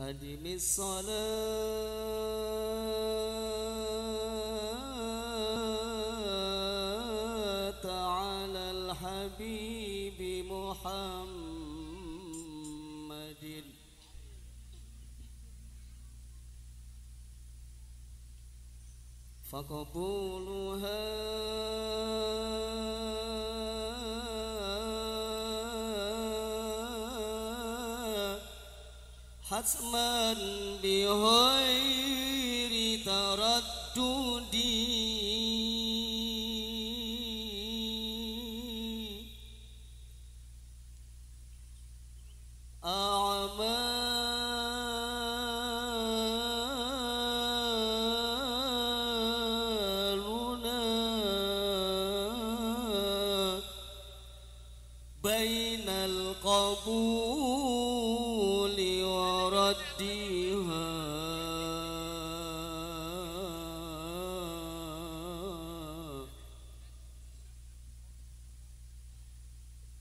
أدم الصلاة على الحبيب محمد. فقبولها حتما بغير تردد. أعمالنا بين القبول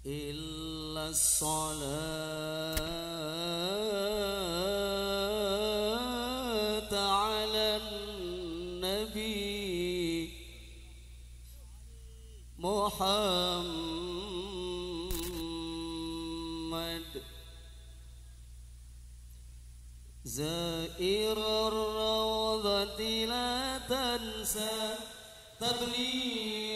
إلا الصلاة على النبي محمد. زائر الروضة لا تنسى تغليب